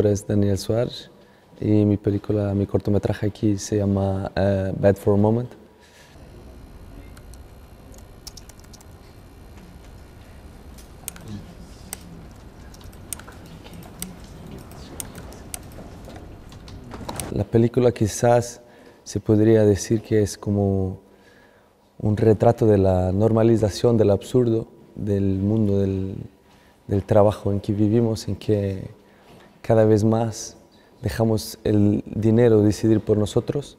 es Daniel Suárez y mi película, mi cortometraje aquí se llama eh, Bad for a Moment. La película quizás se podría decir que es como un retrato de la normalización del absurdo del mundo del, del trabajo en que vivimos, en que cada vez más dejamos el dinero decidir por nosotros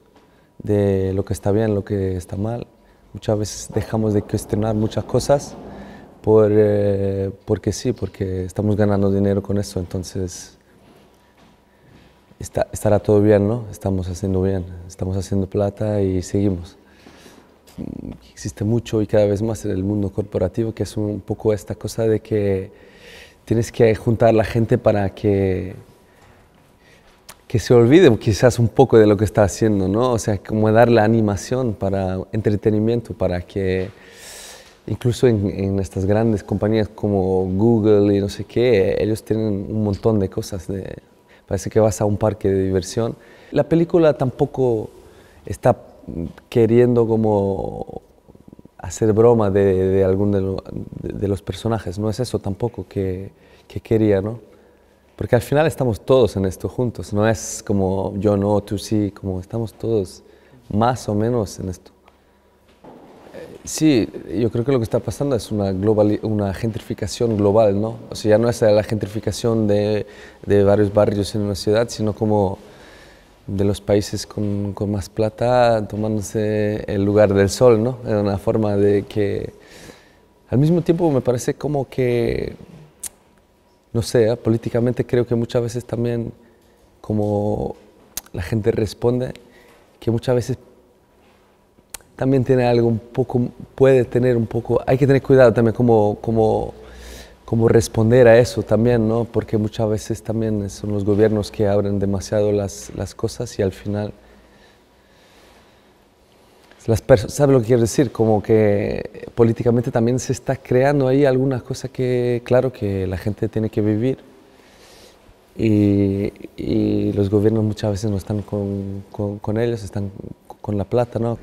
de lo que está bien, lo que está mal. Muchas veces dejamos de cuestionar muchas cosas por, eh, porque sí, porque estamos ganando dinero con eso, entonces estará todo bien, ¿no? Estamos haciendo bien, estamos haciendo plata y seguimos. Existe mucho y cada vez más en el mundo corporativo que es un poco esta cosa de que tienes que juntar la gente para que, que se olvide quizás un poco de lo que está haciendo, ¿no? O sea, como darle animación para entretenimiento, para que incluso en, en, estas grandes compañías como Google y no sé qué, ellos tienen un montón de cosas de, parece que vas a un parque de diversión. La película tampoco está queriendo como hacer broma de, de algún de, lo, de, de, los personajes, no es eso tampoco que, que, quería, ¿no? Porque al final estamos todos en esto juntos, no es como yo no, tú sí, como estamos todos más o menos en esto. Sí, yo creo que lo que está pasando es una, global, una gentrificación global, ¿no? O sea, ya no es la gentrificación de, de varios barrios en una ciudad, sino como de los países con, con, más plata tomándose el lugar del sol, ¿no? Es una forma de que, al mismo tiempo me parece como que, no sé, ¿eh? políticamente creo que muchas veces también como la gente responde, que muchas veces también tiene algo un poco, puede tener un poco, hay que tener cuidado también como, como, como responder a eso también, ¿no? Porque muchas veces también son los gobiernos que abren demasiado las, las cosas y al final... Las ¿Sabe lo que quiero decir? Como que políticamente también se está creando ahí alguna cosa que, claro, que la gente tiene que vivir y, y los gobiernos muchas veces no están con, con ellos, están con la plata, ¿no?